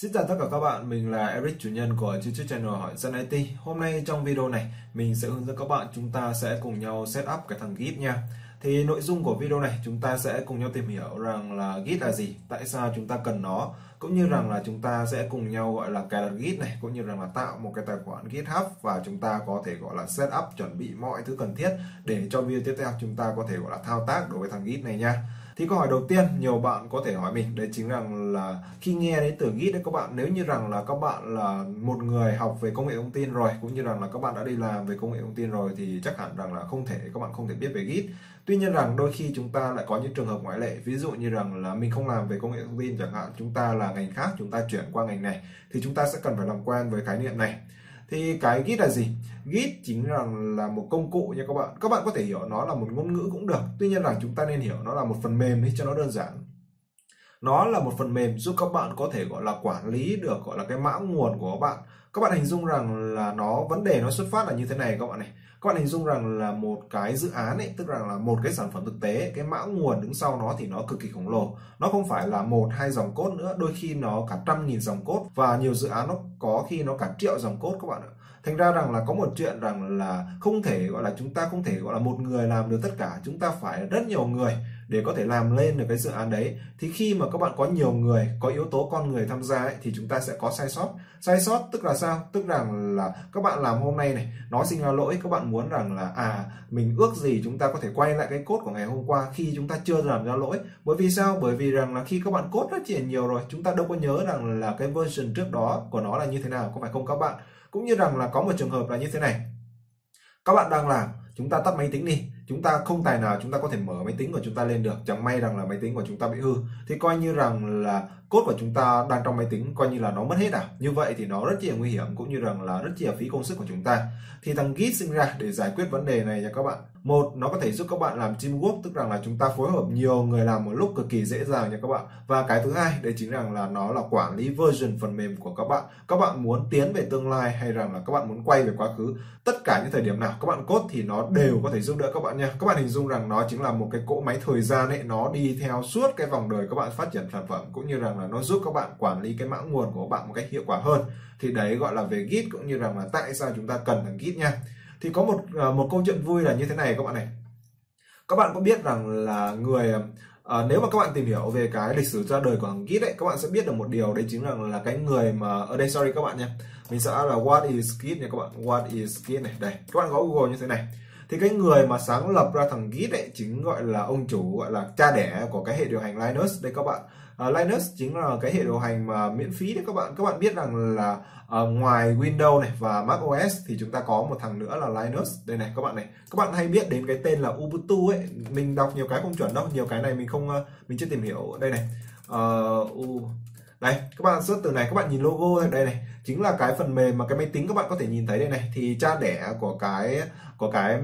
Xin chào tất cả các bạn, mình là Eric, chủ nhân của YouTube channel Hỏi Dân IT. Hôm nay trong video này, mình sẽ hướng dẫn các bạn chúng ta sẽ cùng nhau set up cái thằng Git nha. Thì nội dung của video này chúng ta sẽ cùng nhau tìm hiểu rằng là Git là gì, tại sao chúng ta cần nó, cũng như rằng là chúng ta sẽ cùng nhau gọi là cài đặt Git này, cũng như rằng là tạo một cái tài khoản GitHub và chúng ta có thể gọi là set up chuẩn bị mọi thứ cần thiết để cho video tiếp theo chúng ta có thể gọi là thao tác đối với thằng Git này nha. Thì câu hỏi đầu tiên nhiều bạn có thể hỏi mình, đấy chính rằng là khi nghe đến từ Git đấy các bạn, nếu như rằng là các bạn là một người học về công nghệ thông tin rồi, cũng như rằng là các bạn đã đi làm về công nghệ thông tin rồi, thì chắc hẳn rằng là không thể, các bạn không thể biết về Git. Tuy nhiên rằng đôi khi chúng ta lại có những trường hợp ngoại lệ, ví dụ như rằng là mình không làm về công nghệ thông tin, chẳng hạn chúng ta là ngành khác, chúng ta chuyển qua ngành này, thì chúng ta sẽ cần phải làm quen với khái niệm này thì cái Git là gì Git chính là là một công cụ nha các bạn. Các bạn có thể hiểu nó là một ngôn ngữ cũng được. Tuy nhiên là chúng ta nên hiểu nó là một phần mềm đi cho nó đơn giản. Nó là một phần mềm giúp các bạn có thể, gọi là, quản lý được, gọi là, cái mã nguồn của các bạn. Các bạn hình dung rằng là nó, vấn đề nó xuất phát là như thế này các bạn này. Các bạn hình dung rằng là một cái dự án ấy, tức rằng là một cái sản phẩm thực tế, cái mã nguồn đứng sau nó thì nó cực kỳ khổng lồ. Nó không phải là một, hai dòng cốt nữa, đôi khi nó cả trăm nghìn dòng cốt và nhiều dự án nó có khi nó cả triệu dòng cốt các bạn ạ thành ra rằng là có một chuyện rằng là không thể gọi là chúng ta không thể gọi là một người làm được tất cả. Chúng ta phải rất nhiều người để có thể làm lên được cái dự án đấy. Thì khi mà các bạn có nhiều người có yếu tố con người tham gia ấy, thì chúng ta sẽ có sai sót. Sai sót tức là sao? Tức rằng là các bạn làm hôm nay này nó sinh ra lỗi các bạn muốn rằng là à mình ước gì chúng ta có thể quay lại cái cốt của ngày hôm qua khi chúng ta chưa làm ra lỗi. Bởi vì sao? Bởi vì rằng là khi các bạn cốt rất là nhiều rồi chúng ta đâu có nhớ rằng là cái version trước đó của nó là như thế nào có phải không các bạn? Cũng như rằng là có một trường hợp là như thế này. Các bạn đang làm chúng ta tắt máy tính đi, chúng ta không tài nào chúng ta có thể mở máy tính của chúng ta lên được, chẳng may rằng là máy tính của chúng ta bị hư. Thì coi như rằng là cốt của chúng ta đang trong máy tính, coi như là nó mất hết à? Như vậy thì nó rất là nguy hiểm, cũng như rằng là rất là phí công sức của chúng ta. Thì thằng Git sinh ra để giải quyết vấn đề này nha các bạn một, nó có thể giúp các bạn làm teamwork tức rằng là chúng ta phối hợp nhiều người làm một lúc cực kỳ dễ dàng nha các bạn. Và cái thứ hai, đấy chính rằng là nó là quản lý version phần mềm của các bạn. Các bạn muốn tiến về tương lai hay rằng là các bạn muốn quay về quá khứ, tất cả những thời điểm nào các bạn cốt thì nó đều có thể giúp đỡ các bạn nha. Các bạn hình dung rằng nó chính là một cái cỗ máy thời gian ấy, nó đi theo suốt cái vòng đời các bạn phát triển sản phẩm, cũng như rằng là nó giúp các bạn quản lý cái mã nguồn của các bạn một cách hiệu quả hơn. Thì đấy gọi là về Git, cũng như rằng là tại sao chúng ta cần thằng Git nha thì có một ờ, một câu chuyện vui là như thế này các bạn này. Các bạn có biết rằng là người à, nếu mà các bạn tìm hiểu về cái lịch sử ra đời của thằng Git ấy các bạn sẽ biết được một điều đấy chính là là cái người mà ở đây sorry các bạn nhé mình sẽ là what is Git nha các bạn what is Git này đây các bạn gõ Google như thế này. Thì cái người mà sáng lập ra thằng Git ấy chính gọi là ông chủ gọi là cha đẻ của cái hệ điều hành Linux đây các bạn. Ờ, uh, Linux chính là cái hệ điều hành mà miễn phí đấy các bạn. Các bạn biết rằng là uh, ngoài Windows này và Mac OS thì chúng ta có một thằng nữa là Linux đây này các bạn này. Các bạn hay biết đến cái tên là Ubuntu ấy. Mình đọc nhiều cái không chuẩn đâu. Nhiều cái này mình không uh, mình chưa tìm hiểu. Đây này. Uh, đây các bạn xuất từ này các bạn nhìn logo đây này. Chính là cái phần mềm mà cái máy tính các bạn có thể nhìn thấy đây này. Thì cha đẻ của cái của cái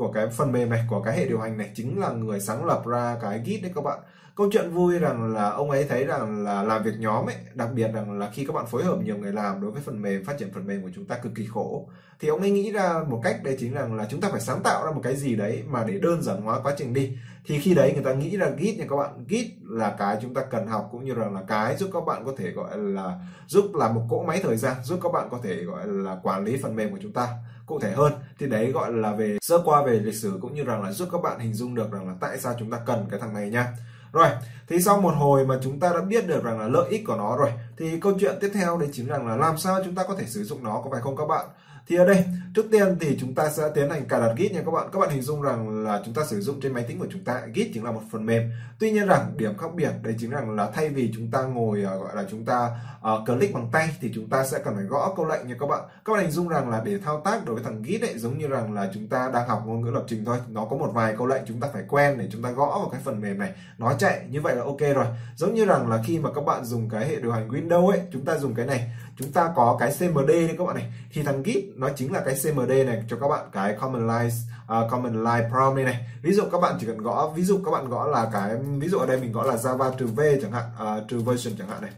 của cái phần mềm này, của cái hệ điều hành này chính là người sáng lập ra cái Git đấy các bạn. Câu chuyện vui rằng là ông ấy thấy rằng là làm việc nhóm ấy, đặc biệt rằng là khi các bạn phối hợp nhiều người làm đối với phần mềm, phát triển phần mềm của chúng ta cực kỳ khổ. Thì ông ấy nghĩ ra một cách đây chính rằng là chúng ta phải sáng tạo ra một cái gì đấy mà để đơn giản hóa quá trình đi. Thì khi đấy người ta nghĩ ra git nha các bạn. Git là cái chúng ta cần học cũng như rằng là cái giúp các bạn có thể gọi là giúp làm một cỗ máy thời gian, giúp các bạn có thể gọi là quản lý phần mềm của chúng ta cụ thể hơn. Thì đấy gọi là về, sơ qua về lịch sử cũng như rằng là giúp các bạn hình dung được rằng là tại sao chúng ta cần cái thằng này nha. Rồi, thì sau một hồi mà chúng ta đã biết được rằng là lợi ích của nó rồi, thì câu chuyện tiếp theo đấy chính rằng là làm sao chúng ta có thể sử dụng nó có phải không các bạn? Thì ở đây trước tiên thì chúng ta sẽ tiến hành cài đặt Git nha các bạn. Các bạn hình dung rằng là chúng ta sử dụng trên máy tính của chúng ta Git chính là một phần mềm. Tuy nhiên rằng điểm khác biệt đấy chính rằng là thay vì chúng ta ngồi ờ, gọi là chúng ta uh, click bằng tay thì chúng ta sẽ cần phải gõ câu lệnh nha các bạn. Các bạn hình dung rằng là để thao tác đối với thằng Git ấy giống như rằng là chúng ta đang học ngôn ngữ lập trình thôi nó có một vài câu lệnh chúng ta phải quen để chúng ta gõ vào cái phần mềm này. Nó chạy như vậy là ok rồi. Giống như rằng là khi mà các bạn dùng cái hệ điều hành Windows ấy chúng ta dùng cái này chúng ta có cái CMD đấy các bạn này. Thì thằng Git nó chính là cái CMD này cho các bạn cái command line uh, à, command line prompt này này. Ví dụ các bạn chỉ cần gõ ví dụ các bạn gõ là cái ví dụ ở đây mình gõ là Java trừ V chẳng hạn à, uh, trừ version chẳng hạn này.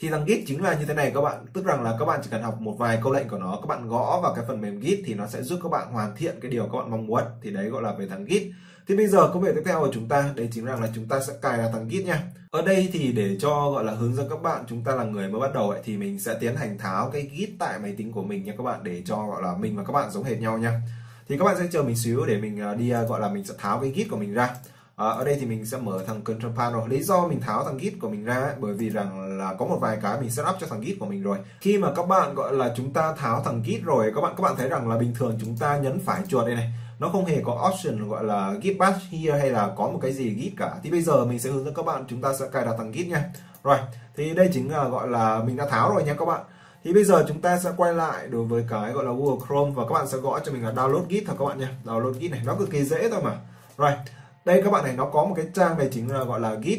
Thì thằng git chính là như thế này các bạn. Tức rằng là các bạn chỉ cần học một vài câu lệnh của nó các bạn gõ vào cái phần mềm git thì nó sẽ giúp các bạn hoàn thiện cái điều các bạn mong muốn. Thì đấy gọi là về thằng git thì bây giờ công việc tiếp theo của chúng ta đấy chính là là chúng ta sẽ cài là thằng git nha. Ở đây thì để cho gọi là hướng dẫn các bạn chúng ta là người mới bắt đầu ấy, thì mình sẽ tiến hành tháo cái git tại máy tính của mình nha các bạn để cho gọi là mình và các bạn giống hệt nhau nha. Thì các bạn sẽ chờ mình xíu để mình à, đi à, gọi là mình sẽ tháo cái git của mình ra. À, ở đây thì mình sẽ mở thằng control panel. Lý do mình tháo thằng git của mình ra ấy, bởi vì rằng là có một vài cái mình setup cho thằng git của mình rồi. Khi mà các bạn gọi là chúng ta tháo thằng git rồi các bạn các bạn thấy rằng là bình thường chúng ta nhấn phải chuột đây này nó không hề có option, gọi là git patch here hay là có một cái gì git cả. Thì bây giờ mình sẽ hướng dẫn các bạn, chúng ta sẽ cài đặt thằng git nha. Rồi, thì đây chính là, gọi là, mình đã tháo rồi nha các bạn. Thì bây giờ chúng ta sẽ quay lại đối với cái, gọi là, Google Chrome và các bạn sẽ gõ cho mình là download git thôi các bạn nha. Download git này, nó cực kỳ dễ thôi mà. Rồi, đây các bạn này, nó có một cái trang này chính là, gọi là git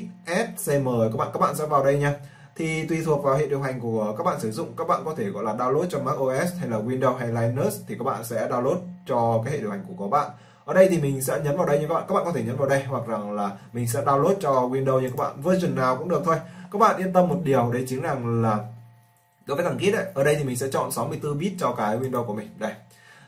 scm các bạn. Các bạn sẽ vào đây nha thì tùy thuộc vào hệ điều hành của các bạn sử dụng các bạn có thể gọi là download cho Mac OS hay là Windows hay Linux thì các bạn sẽ download cho cái hệ điều hành của các bạn. Ở đây thì mình sẽ nhấn vào đây như các bạn. Các bạn có thể nhấn vào đây hoặc rằng là mình sẽ download cho Windows như các bạn. Version nào cũng được thôi. Các bạn yên tâm một điều đấy chính là là đối với thằng Git ấy, ở đây thì mình sẽ chọn 64 bit cho cái Windows của mình. Đây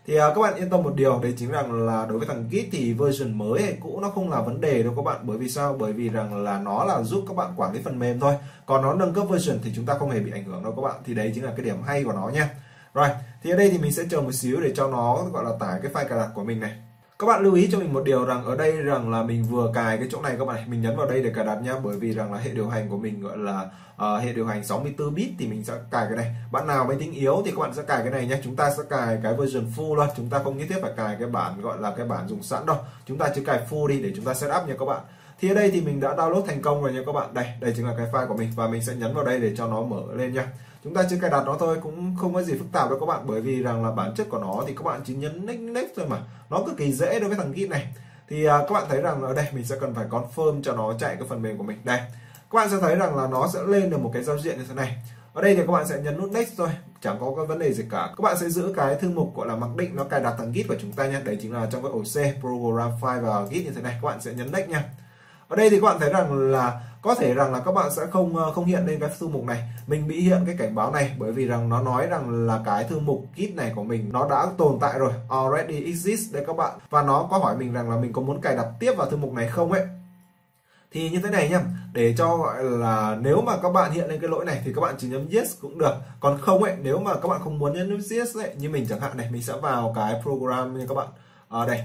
thì uh, các bạn yên tâm một điều đấy chính rằng là đối với thằng Git thì version mới hay cũ nó không là vấn đề đâu các bạn. Bởi vì sao? Bởi vì rằng là nó là giúp các bạn quản lý phần mềm thôi. Còn nó nâng cấp version thì chúng ta không hề bị ảnh hưởng đâu các bạn. Thì đấy chính là cái điểm hay của nó nha. Rồi thì ở đây thì mình sẽ chờ một xíu để cho nó gọi là tải cái file cài đặt của mình này các bạn lưu ý cho mình một điều rằng ở đây rằng là mình vừa cài cái chỗ này các bạn mình nhấn vào đây để cài đặt nhá bởi vì rằng là hệ điều hành của mình gọi là uh, hệ điều hành 64 bit thì mình sẽ cài cái này. Bạn nào máy tính yếu thì các bạn sẽ cài cái này nhé chúng ta sẽ cài cái version full luôn chúng ta không nhất thiết phải cài cái bản gọi là cái bản dùng sẵn đâu. Chúng ta chỉ cài full đi để chúng ta setup nha các bạn thì ở đây thì mình đã download thành công rồi nha các bạn. Đây đây chính là cái file của mình và mình sẽ nhấn vào đây để cho nó mở lên nha. Chúng ta chỉ cài đặt nó thôi cũng không có gì phức tạp đâu các bạn. Bởi vì rằng là bản chất của nó thì các bạn chỉ nhấn next next thôi mà. Nó cực kỳ dễ đối với thằng git này. Thì à, các bạn thấy rằng ở đây mình sẽ cần phải confirm cho nó chạy cái phần mềm của mình. Đây các bạn sẽ thấy rằng là nó sẽ lên được một cái giao diện như thế này. Ở đây thì các bạn sẽ nhấn nút next thôi chẳng có cái vấn đề gì cả. Các bạn sẽ giữ cái thư mục gọi là mặc định nó cài đặt thằng git của chúng ta nha. Đấy chính là trong cái ổ C program file và git như thế này. Các bạn sẽ nhấn next nha ở đây thì các bạn thấy rằng là, có thể rằng là các bạn sẽ không ờ, không hiện lên cái thư mục này. Mình bị hiện cái cảnh báo này bởi vì rằng nó nói rằng là cái thư mục kit này của mình nó đã tồn tại rồi, already exist đấy các bạn. Và nó có hỏi mình rằng là mình có muốn cài đặt tiếp vào thư mục này không ấy? Thì như thế này nhá, để cho gọi là nếu mà các bạn hiện lên cái lỗi này thì các bạn chỉ nhấn yes cũng được. Còn không ấy, nếu mà các bạn không muốn nhấn yes ấy, như mình chẳng hạn này, mình sẽ vào cái program như các bạn. Ở đây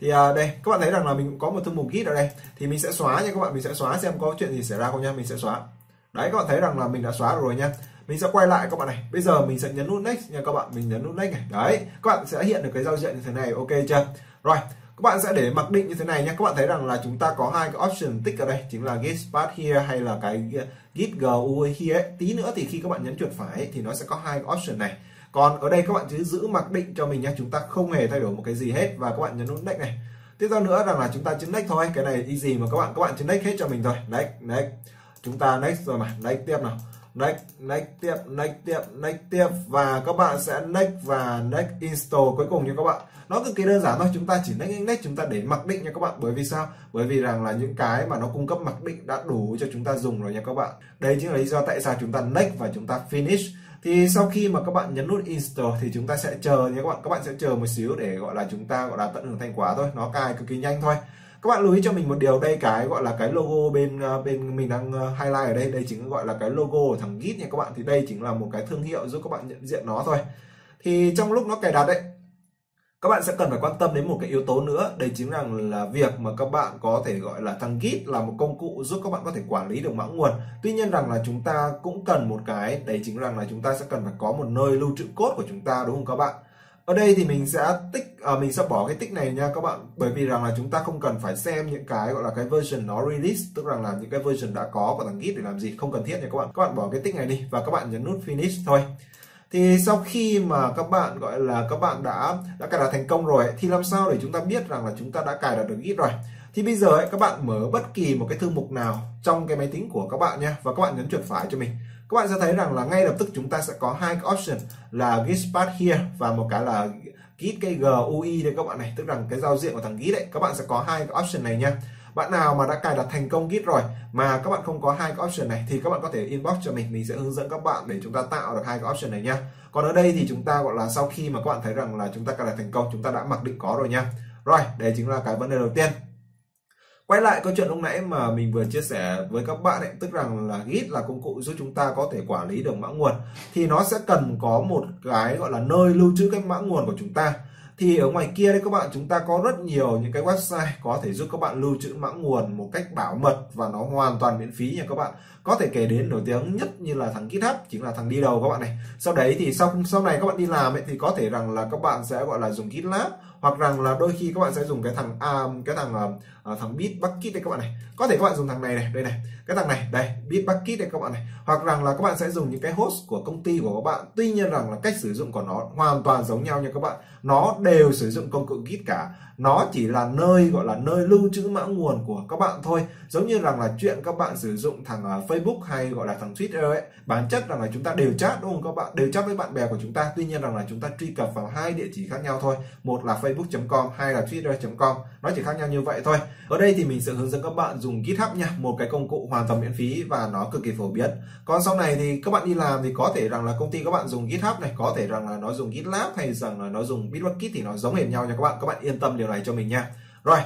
thì à, đây các bạn thấy rằng là mình cũng có một thư mục git ở đây. Thì mình sẽ xóa nha các bạn mình sẽ xóa xem có chuyện gì xảy ra không nha mình sẽ xóa. Đấy các bạn thấy rằng là mình đã xóa rồi nha. Mình sẽ quay lại các bạn này. Bây giờ mình sẽ nhấn nút next nha các bạn mình nhấn nút next này. Đấy các bạn sẽ hiện được cái giao diện như thế này ok chưa? Rồi các bạn sẽ để mặc định như thế này nhé các bạn thấy rằng là chúng ta có hai cái option tích ở đây chính là get spot here hay là cái uh, git gu here. Ấy. tí nữa thì khi các bạn nhấn chuột phải thì nó sẽ có hai cái option này còn ở đây các bạn chỉ giữ mặc định cho mình nhé chúng ta không hề thay đổi một cái gì hết. Và các bạn nhấn nút next này. Tiếp theo nữa rằng là chúng ta chấn next thôi, cái này easy mà các bạn các bạn chấn next hết cho mình thôi next next. Chúng ta next rồi mà. Next tiếp nào. Next next tiếp next tiếp next tiếp. Và các bạn sẽ next và next install cuối cùng nha các bạn. Nó cực kỳ đơn giản thôi, chúng ta chỉ next next chúng ta để mặc định nha các bạn. Bởi vì sao? Bởi vì rằng là những cái mà nó cung cấp mặc định đã đủ cho chúng ta dùng rồi nha các bạn. Đây chính là lý do tại sao chúng ta next và chúng ta finish thì sau khi mà các bạn nhấn nút install thì chúng ta sẽ chờ nhé, các bạn các bạn sẽ chờ một xíu để, gọi là, chúng ta, gọi là, tận hưởng thành quả thôi. Nó cài cực kỳ nhanh thôi. Các bạn lưu ý cho mình một điều đây, cái, gọi là, cái logo bên ờ, bên mình đang ờ, highlight ở đây đây chính, gọi là, cái logo của thằng git nha các bạn. Thì đây chính là một cái thương hiệu giúp các bạn nhận diện nó thôi. Thì trong lúc nó cài đặt đấy các bạn sẽ cần phải quan tâm đến một cái yếu tố nữa. Đây chính là là việc mà các bạn có thể gọi là thằng git là một công cụ giúp các bạn có thể quản lý được mã nguồn. Tuy nhiên rằng là chúng ta cũng cần một cái đấy chính là là chúng ta sẽ cần phải có một nơi lưu trữ cốt của chúng ta đúng không các bạn? Ở đây thì mình sẽ tích à, mình sẽ bỏ cái tích này nha các bạn. Bởi vì rằng là chúng ta không cần phải xem những cái gọi là cái version nó release tức rằng là những cái version đã có của thằng git để làm gì không cần thiết nha các bạn. Các bạn bỏ cái tích này đi và các bạn nhấn nút finish thôi thì sau khi mà các bạn gọi là các bạn đã đã cài đặt thành công rồi thì làm sao để chúng ta biết rằng là chúng ta đã cài đặt được git rồi? Thì bây giờ ấy, các bạn mở bất kỳ một cái thư mục nào trong cái máy tính của các bạn nha và các bạn nhấn chuột phải cho mình. Các bạn sẽ thấy rằng là ngay lập tức chúng ta sẽ có hai cái option là git path here và một cái là git cái GUI đây các bạn này. Tức rằng cái giao diện của thằng git đấy các bạn sẽ có hai cái option này nha bạn nào mà đã cài đặt thành công git rồi mà các bạn không có hai cái option này thì các bạn có thể inbox cho mình. Mình sẽ hướng dẫn các bạn để chúng ta tạo được hai cái option này nha. Còn ở đây thì chúng ta, gọi là, sau khi mà các bạn thấy rằng là chúng ta cài đặt thành công, chúng ta đã mặc định có rồi nha. Rồi, đây chính là cái vấn đề đầu tiên. Quay lại câu chuyện lúc nãy mà mình vừa chia sẻ với các bạn ấy, tức rằng là git là công cụ giúp chúng ta có thể quản lý được mã nguồn, thì nó sẽ cần có một cái, gọi là, nơi lưu trữ cái mã nguồn của chúng ta thì ở ngoài kia đây các bạn chúng ta có rất nhiều những cái website có thể giúp các bạn lưu trữ mã nguồn một cách bảo mật và nó hoàn toàn miễn phí nha các bạn. Có thể kể đến nổi tiếng nhất như là thằng GitHub chính là thằng đi đầu các bạn này. Sau đấy thì sau sau này các bạn đi làm ấy, thì có thể rằng là các bạn sẽ gọi là dùng GitLab hoặc rằng là đôi khi các bạn sẽ dùng cái thằng à, cái thằng uh, thằng Bitbucket đây các bạn này. Có thể các bạn dùng thằng này này đây này. Cái thằng này đây bit bucket đây các bạn này. Hoặc rằng là các bạn sẽ dùng những cái host của công ty của các bạn. Tuy nhiên rằng là cách sử dụng của nó hoàn toàn giống nhau nha các bạn. Nó đều sử dụng công cụ Git cả nó chỉ là nơi, gọi là nơi lưu trữ mã nguồn của các bạn thôi. Giống như rằng là chuyện các bạn sử dụng thằng à, Facebook hay gọi là thằng Twitter ấy, bản chất rằng là chúng ta đều chat đúng không các bạn? Đều chat với bạn bè của chúng ta. Tuy nhiên rằng là chúng ta truy cập vào hai địa chỉ khác nhau thôi. Một là facebook.com hay là twitter.com nó chỉ khác nhau như vậy thôi. Ở đây thì mình sẽ hướng dẫn các bạn dùng GitHub nha. Một cái công cụ hoàn toàn miễn phí và nó cực kỳ phổ biến. Còn sau này thì các bạn đi làm thì có thể rằng là công ty các bạn dùng GitHub này, có thể rằng là nó dùng GitLab hay rằng là nó dùng Bitbucket thì nó giống hệt nhau nha các bạn. Các bạn yên tâm điều điều này cho mình nha. Rồi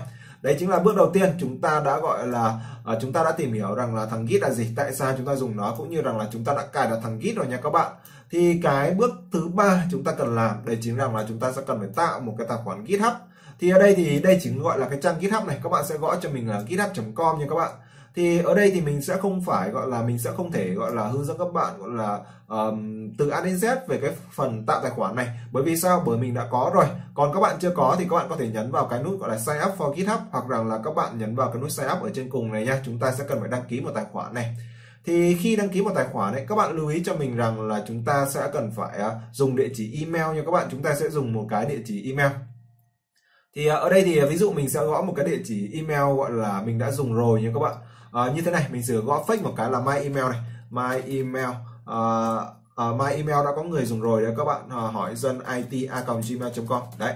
đấy chính là bước đầu tiên chúng ta đã gọi là uh, chúng ta đã tìm hiểu rằng là thằng git là gì tại sao chúng ta dùng nó cũng như rằng là chúng ta đã cài đặt thằng git rồi nha các bạn. Thì cái bước thứ ba chúng ta cần làm đây chính rằng là chúng ta sẽ cần phải tạo một cái tài khoản github. Thì ở đây thì đây chính gọi là cái trang github này các bạn sẽ gõ cho mình là github.com nha các bạn thì ở đây thì mình sẽ không phải gọi là mình sẽ không thể gọi là hướng dẫn các bạn gọi là um, từ A đến Z về cái phần tạo tài khoản này. Bởi vì sao? Bởi mình đã có rồi. Còn các bạn chưa có thì các bạn có thể nhấn vào cái nút gọi là sign up for GitHub hoặc rằng là các bạn nhấn vào cái nút sign up ở trên cùng này nha. Chúng ta sẽ cần phải đăng ký một tài khoản này. Thì khi đăng ký một tài khoản ấy các bạn lưu ý cho mình rằng là chúng ta sẽ cần phải à, dùng địa chỉ email nha các bạn. Chúng ta sẽ dùng một cái địa chỉ email. Thì à, ở đây thì à, ví dụ mình sẽ gõ một cái địa chỉ email gọi là mình đã dùng rồi nha các bạn à, như thế này mình sửa gõ fake một cái là my email này. My email à, à, my email đã có người dùng rồi đấy các bạn. À, hỏi dân it gmail.com đấy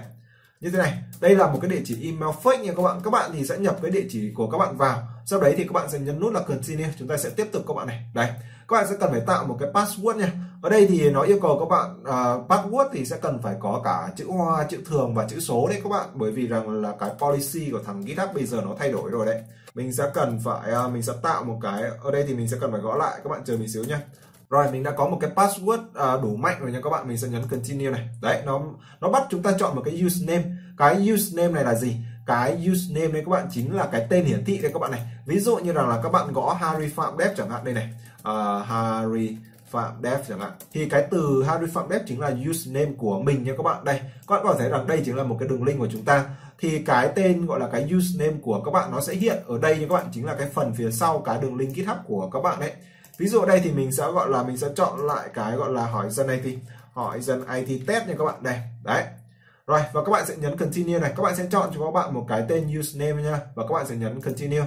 như thế này đây là một cái địa chỉ email fake nha các bạn. Các bạn thì sẽ nhập cái địa chỉ của các bạn vào. Sau đấy thì các bạn sẽ nhấn nút là continue chúng ta sẽ tiếp tục các bạn này. Đấy. Các bạn sẽ cần phải tạo một cái password nha. Ở đây thì nó yêu cầu các bạn uh, password thì sẽ cần phải có cả chữ hoa chữ thường và chữ số đấy các bạn. Bởi vì rằng là cái policy của thằng GitHub bây giờ nó thay đổi rồi đấy. Mình sẽ cần phải uh, mình sẽ tạo một cái ở đây thì mình sẽ cần phải gõ lại các bạn chờ mình xíu nha rồi mình đã có một cái password uh, đủ mạnh rồi nha các bạn. Mình sẽ nhấn continue này. Đấy nó nó bắt chúng ta chọn một cái username. Cái username này là gì? Cái username đấy các bạn chính là cái tên hiển thị đây các bạn này. Ví dụ như rằng là các bạn gõ Harry Phạm Dev chẳng hạn đây này. Uh, Harry Phạm Dev chẳng hạn. Thì cái từ Harry Phạm Dev chính là username của mình nha các bạn. Đây các bạn có thể thấy rằng đây chính là một cái đường link của chúng ta. Thì cái tên gọi là cái username của các bạn nó sẽ hiện ở đây nha các bạn. Chính là cái phần phía sau cái đường link GitHub của các bạn đấy ví dụ đây thì mình sẽ gọi là, mình sẽ chọn lại cái gọi là hỏi dân IT hỏi dân IT test nha các bạn. Đây, đấy. Rồi, và các bạn sẽ nhấn continue này. Các bạn sẽ chọn cho các bạn một cái tên username nha. Và các bạn sẽ nhấn continue.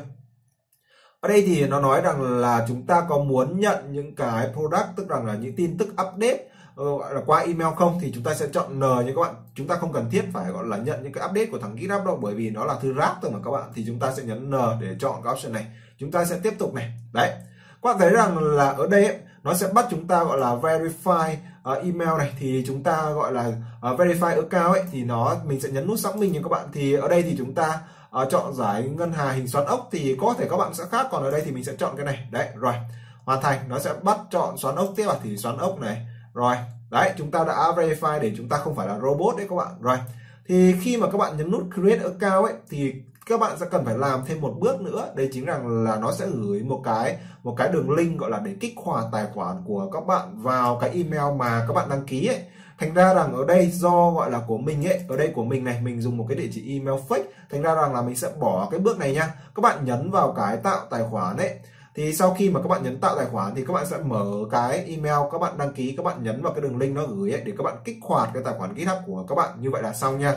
Ở đây thì nó nói rằng là chúng ta có muốn nhận những cái product, tức rằng là những tin tức update ờ, gọi là qua email không? Thì chúng ta sẽ chọn N như các bạn. Chúng ta không cần thiết phải gọi là nhận những cái update của thằng GitHub đâu, bởi vì nó là thư rác thôi mà các bạn. Thì chúng ta sẽ nhấn N để chọn cái option này. Chúng ta sẽ tiếp tục này. Đấy các thấy rằng là ở đây ấy, nó sẽ bắt chúng ta gọi là verify uh, email này. Thì chúng ta gọi là uh, verify account ấy thì nó mình sẽ nhấn nút xác minh nha các bạn. Thì ở đây thì chúng ta uh, chọn giải ngân hàng hình xoắn ốc thì có thể các bạn sẽ khác. Còn ở đây thì mình sẽ chọn cái này. Đấy rồi. Hoàn thành. Nó sẽ bắt chọn xoắn ốc tiếp à thì xoắn ốc này. Rồi. Đấy chúng ta đã verify để chúng ta không phải là robot đấy các bạn. Rồi. Thì khi mà các bạn nhấn nút create account ấy thì các bạn sẽ cần phải làm thêm một bước nữa. Đây chính rằng là nó sẽ gửi một cái một cái đường link gọi là để kích hoạt tài khoản của các bạn vào cái email mà các bạn đăng ký ấy. Thành ra rằng ở đây do gọi là của mình ấy, ở đây của mình này, mình dùng một cái địa chỉ email fake. Thành ra rằng là mình sẽ bỏ cái bước này nha. Các bạn nhấn vào cái tạo tài khoản ấy. Thì sau khi mà các bạn nhấn tạo tài khoản thì các bạn sẽ mở cái email các bạn đăng ký, các bạn nhấn vào cái đường link nó gửi ấy để các bạn kích hoạt cái tài khoản GitHub của các bạn. Như vậy là xong nha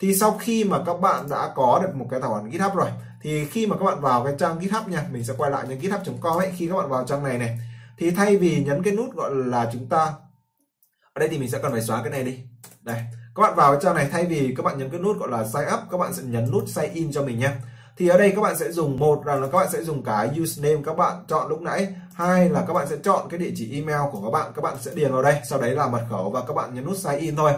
thì sau khi mà các bạn đã có được một cái tài khoản GitHub rồi thì khi mà các bạn vào cái trang GitHub nha mình sẽ quay lại những github.com ấy khi các bạn vào trang này này thì thay vì nhấn cái nút gọi là chúng ta ở đây thì mình sẽ cần phải xóa cái này đi đây các bạn vào cái trang này thay vì các bạn nhấn cái nút gọi là sign up các bạn sẽ nhấn nút sign in cho mình nhé thì ở đây các bạn sẽ dùng một là các bạn sẽ dùng cái username các bạn chọn lúc nãy hai là các bạn sẽ chọn cái địa chỉ email của các bạn các bạn sẽ điền vào đây sau đấy là mật khẩu và các bạn nhấn nút sign in thôi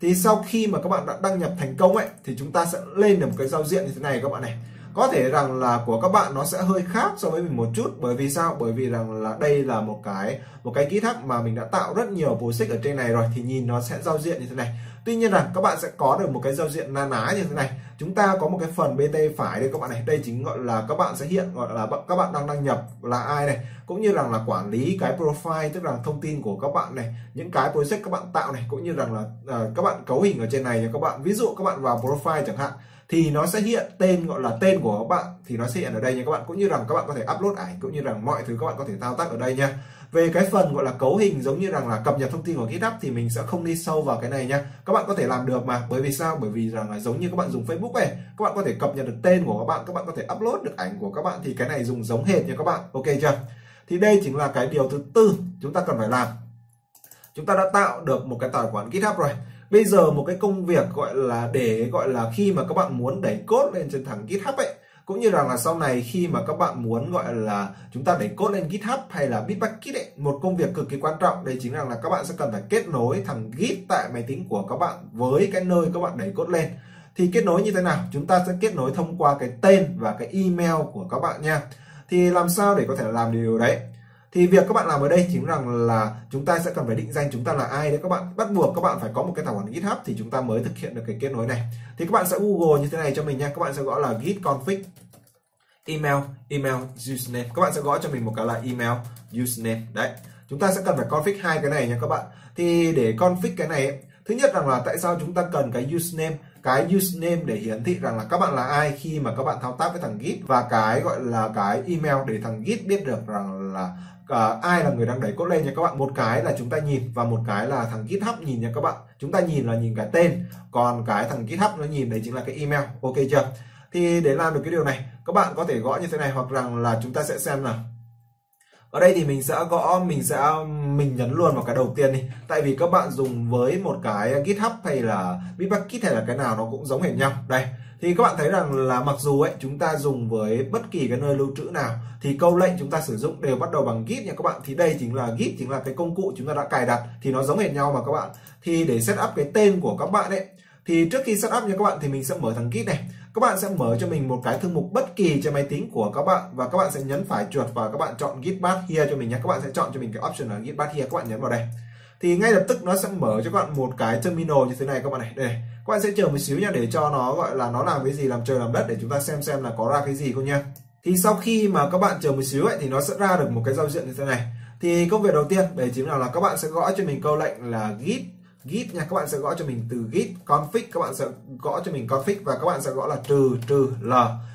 thì sau khi mà các bạn đã đăng nhập thành công ấy, thì chúng ta sẽ lên được một cái giao diện như thế này các bạn này có thể rằng là của các bạn nó sẽ hơi khác so với mình một chút bởi vì sao? Bởi vì rằng là đây là một cái một cái kỹ thác mà mình đã tạo rất nhiều project ở trên này rồi thì nhìn nó sẽ giao diện như thế này. Tuy nhiên rằng các bạn sẽ có được một cái giao diện na ná như thế này. Chúng ta có một cái phần bt phải đây các bạn này. Đây chính gọi là các bạn sẽ hiện gọi là các bạn đang đăng nhập là ai này. Cũng như rằng là quản lý cái profile tức là thông tin của các bạn này những cái project các bạn tạo này. Cũng như rằng là uh, các bạn cấu hình ở trên này các bạn. Ví dụ các bạn vào profile chẳng hạn thì nó sẽ hiện tên, gọi là tên của các bạn, thì nó sẽ hiện ở đây nha. Các bạn cũng như rằng các bạn có thể upload ảnh, cũng như rằng mọi thứ các bạn có thể thao tác ở đây nha. Về cái phần, gọi là cấu hình, giống như rằng là cập nhật thông tin của GitHub thì mình sẽ không đi sâu vào cái này nha. Các bạn có thể làm được mà, bởi vì sao? Bởi vì rằng là giống như các bạn dùng Facebook này các bạn có thể cập nhật được tên của các bạn các bạn có thể upload được ảnh của các bạn, thì cái này dùng giống hệt nha các bạn. Ok chưa? Thì đây chính là cái điều thứ tư chúng ta cần phải làm. Chúng ta đã tạo được một cái tài khoản GitHub rồi bây giờ một cái công việc gọi là để gọi là khi mà các bạn muốn đẩy cốt lên trên thẳng GitHub ấy cũng như rằng là sau này khi mà các bạn muốn gọi là chúng ta đẩy code lên GitHub hay là Bitbucket ấy, một công việc cực kỳ quan trọng. Đây chính là, là các bạn sẽ cần phải kết nối thằng Git tại máy tính của các bạn với cái nơi các bạn đẩy code lên. Thì kết nối như thế nào? Chúng ta sẽ kết nối thông qua cái tên và cái email của các bạn nha. Thì làm sao để có thể làm điều đấy? Thì việc các bạn làm ở đây chính rằng là chúng ta sẽ cần phải định danh chúng ta là ai đấy. Các bạn, bắt buộc các bạn phải có một cái tài khoản GitHub thì chúng ta mới thực hiện được cái kết nối này. Thì các bạn sẽ Google như thế này cho mình nha. Các bạn sẽ gõ là git config email email username các bạn sẽ gõ cho mình một cái là email username đấy. Chúng ta sẽ cần phải config hai cái này nha các bạn. Thì để config cái này thứ nhất rằng là tại sao chúng ta cần cái username cái username để hiển thị rằng là các bạn là ai khi mà các bạn thao tác với thằng Git và cái gọi là cái email để thằng Git biết được rằng là uh, ai là người đang đẩy cốt lên nha các bạn? Một cái là chúng ta nhìn và một cái là thằng GitHub nhìn nha các bạn. Chúng ta nhìn là nhìn cái tên còn cái thằng GitHub nó nhìn đấy chính là cái email. Ok chưa? Thì để làm được cái điều này các bạn có thể gõ như thế này hoặc rằng là chúng ta sẽ xem nào ở đây thì mình sẽ gõ, mình sẽ, mình nhấn luôn vào cái đầu tiên đi. Tại vì các bạn dùng với một cái GitHub hay là Bitbucket hay là cái nào nó cũng giống hệt nhau. Đây, thì các bạn thấy rằng là mặc dù ấy, chúng ta dùng với bất kỳ cái nơi lưu trữ nào, thì câu lệnh chúng ta sử dụng đều bắt đầu bằng git nha các bạn. Thì đây chính là git, chính là cái công cụ chúng ta đã cài đặt, thì nó giống hệt nhau mà các bạn. Thì để set up cái tên của các bạn ấy, thì trước khi set up nha các bạn, thì mình sẽ mở thằng git này các bạn sẽ mở cho mình một cái thư mục bất kỳ trên máy tính của các bạn và các bạn sẽ nhấn phải chuột và các bạn chọn git bash here cho mình nhé. Các bạn sẽ chọn cho mình cái option là git bash here, các bạn nhấn vào đây. Thì ngay lập tức nó sẽ mở cho các bạn một cái terminal như thế này các bạn này. Đây, các bạn sẽ chờ một xíu nha để cho nó gọi là nó làm cái gì, làm trời làm đất để chúng ta xem xem là có ra cái gì không nha thì sau khi mà các bạn chờ một xíu ấy thì nó sẽ ra được một cái giao diện như thế này. Thì công việc đầu tiên đấy chính là là các bạn sẽ gõ cho mình câu lệnh là git git nha các bạn sẽ gõ cho mình từ git config các bạn sẽ gõ cho mình config và các bạn sẽ gõ là trừ trừ l.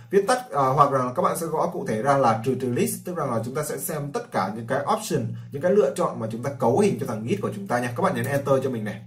Viết tắt uh, hoặc là các bạn sẽ gõ cụ thể ra là trừ trừ list tức là, là chúng ta sẽ xem tất cả những cái option những cái lựa chọn mà chúng ta cấu hình cho thằng git của chúng ta nha. Các bạn nhấn enter cho mình này.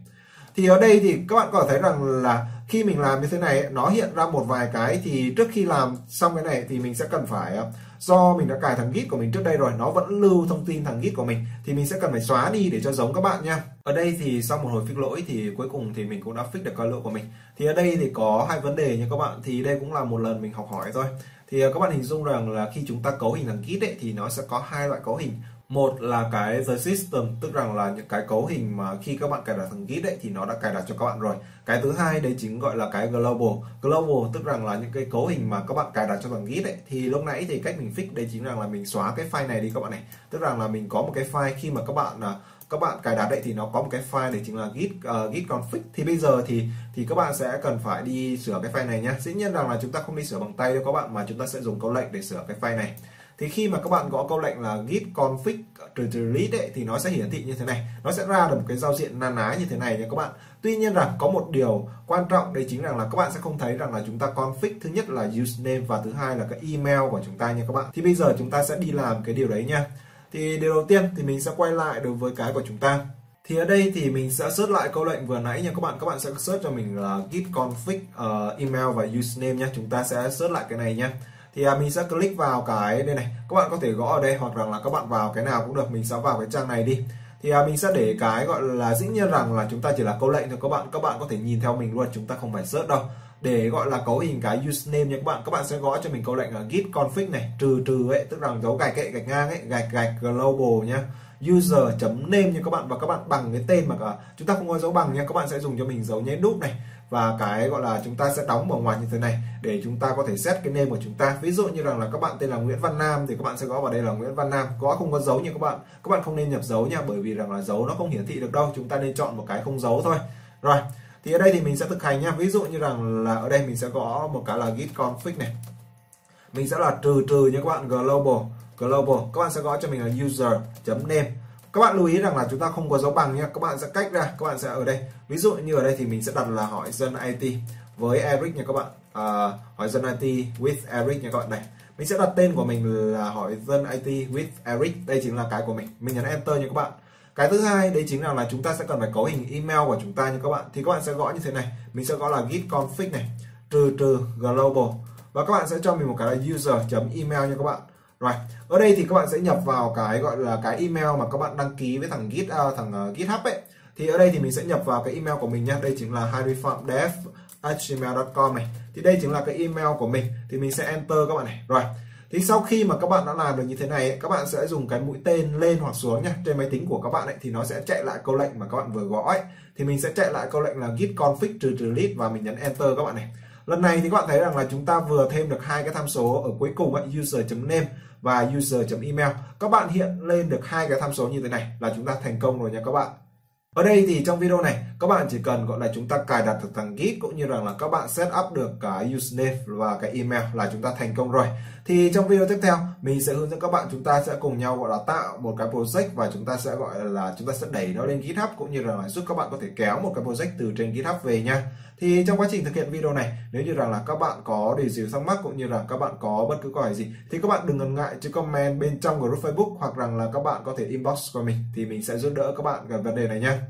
Thì ở đây thì các bạn có thể thấy rằng là khi mình làm như thế này nó hiện ra một vài cái thì trước khi làm xong cái này thì mình sẽ cần phải à, do mình đã cài thằng git của mình trước đây rồi nó vẫn lưu thông tin thằng git của mình thì mình sẽ cần phải xóa đi để cho giống các bạn nha. Ở đây thì sau một hồi fix lỗi thì cuối cùng thì mình cũng đã fix được cái lỗi của mình. Thì ở đây thì có hai vấn đề nha các bạn thì đây cũng là một lần mình học hỏi thôi. Thì à, các bạn hình dung rằng là khi chúng ta cấu hình thằng git ấy, thì nó sẽ có hai loại cấu hình một là cái the system tức rằng là những cái cấu hình mà khi các bạn cài đặt thằng git ấy thì nó đã cài đặt cho các bạn rồi. Cái thứ hai đấy chính gọi là cái global. Global tức rằng là những cái cấu hình mà các bạn cài đặt cho thằng git ấy thì lúc nãy thì cách mình fix đấy chính rằng là mình xóa cái file này đi các bạn này. Tức rằng là mình có một cái file khi mà các bạn à, các bạn cài đặt đấy thì nó có một cái file này chính là git uh, git config. Thì bây giờ thì thì các bạn sẽ cần phải đi sửa cái file này nhé dĩ nhiên rằng là chúng ta không đi sửa bằng tay đâu các bạn mà chúng ta sẽ dùng câu lệnh để sửa cái file này thì khi mà các bạn gõ câu lệnh là git config delete ấy, thì nó sẽ hiển thị như thế này. Nó sẽ ra được một cái giao diện na ná như thế này nha các bạn. Tuy nhiên rằng có một điều quan trọng đây chính là là các bạn sẽ không thấy rằng là chúng ta config thứ nhất là username và thứ hai là cái email của chúng ta nha các bạn. Thì bây giờ chúng ta sẽ đi làm cái điều đấy nha. Thì điều đầu tiên thì mình sẽ quay lại đối với cái của chúng ta. Thì ở đây thì mình sẽ search lại câu lệnh vừa nãy nha các bạn. Các bạn sẽ search cho mình là git config uh, email và username nha. Chúng ta sẽ search lại cái này nha thì à, mình sẽ click vào cái đây này. Các bạn có thể gõ ở đây hoặc rằng là các bạn vào cái nào cũng được. Mình sẽ vào cái trang này đi. Thì à, mình sẽ để cái gọi là dĩ nhiên rằng là chúng ta chỉ là câu lệnh thôi. Các bạn các bạn có thể nhìn theo mình luôn. Chúng ta không phải search đâu. Để gọi là cấu hình cái username nha các bạn. Các bạn sẽ gõ cho mình câu lệnh là git config này. Trừ trừ ấy tức là dấu gạch ấy gạch ngang ấy gạch gạch global nhá user chấm name nha các bạn. Và các bạn bằng cái tên mà cả chúng ta không có dấu bằng nha. Các bạn sẽ dùng cho mình dấu nhé đúp này và cái gọi là chúng ta sẽ đóng ở ngoài như thế này, để chúng ta có thể xét cái name của chúng ta. Ví dụ như rằng là các bạn tên là Nguyễn Văn Nam, thì các bạn sẽ gõ vào đây là Nguyễn Văn Nam. Gõ không có dấu nha các bạn các bạn không nên nhập dấu nha, bởi vì rằng là dấu nó không hiển thị được đâu, chúng ta nên chọn một cái không dấu thôi. Rồi, thì ở đây thì mình sẽ thực hành nha. Ví dụ như rằng là ở đây mình sẽ gõ một cái là git config này. Mình sẽ là trừ trừ nha các bạn, global global. Các bạn sẽ gõ cho mình là user chấm name các bạn lưu ý rằng là chúng ta không có dấu bằng nhé các bạn sẽ cách ra các bạn sẽ ở đây. Ví dụ như ở đây thì mình sẽ đặt là hỏi dân IT với Eric nha các bạn. À, hỏi dân IT with Eric nha các bạn. Này mình sẽ đặt tên của mình là hỏi dân IT with Eric. Đây chính là cái của mình. Mình nhấn enter nha các bạn. Cái thứ hai đấy chính là là chúng ta sẽ cần phải có hình email của chúng ta nha các bạn. Thì các bạn sẽ gõ như thế này. Mình sẽ gõ là git config này. Trừ trừ global. Và các bạn sẽ cho mình một cái là user email nha các bạn rồi ở đây thì các bạn sẽ nhập vào cái gọi là cái email mà các bạn đăng ký với thằng git uh, thằng uh, github ấy. Thì ở đây thì mình sẽ nhập vào cái email của mình nha đây chính là harryfarmdev gmail.com này. Thì đây chính là cái email của mình. Thì mình sẽ enter các bạn này. Rồi thì sau khi mà các bạn đã làm được như thế này các bạn sẽ dùng cái mũi tên lên hoặc xuống nhé trên máy tính của các bạn ấy thì nó sẽ chạy lại câu lệnh mà các bạn vừa gõ ấy thì mình sẽ chạy lại câu lệnh là git config trừ trừ list và mình nhấn enter các bạn này lần này thì các bạn thấy rằng là chúng ta vừa thêm được hai cái tham số ở cuối cùng ấy user.name và user.email các bạn hiện lên được hai cái tham số như thế này là chúng ta thành công rồi nha các bạn ở đây thì trong video này, các bạn chỉ cần gọi là chúng ta cài đặt được thằng Git cũng như rằng là các bạn set up được cái username và cái email là chúng ta thành công rồi. Thì trong video tiếp theo, mình sẽ hướng dẫn các bạn chúng ta sẽ cùng nhau gọi là tạo một cái project và chúng ta sẽ gọi là chúng ta sẽ đẩy nó lên GitHub cũng như là giúp các bạn có thể kéo một cái project từ trên GitHub về nha. Thì trong quá trình thực hiện video này, nếu như rằng là các bạn có điều gì thắc mắc cũng như là các bạn có bất cứ câu hỏi gì, thì các bạn đừng ngần ngại chứ comment bên trong group Facebook hoặc rằng là các bạn có thể inbox qua mình, thì mình sẽ giúp đỡ các bạn về vấn đề này nha.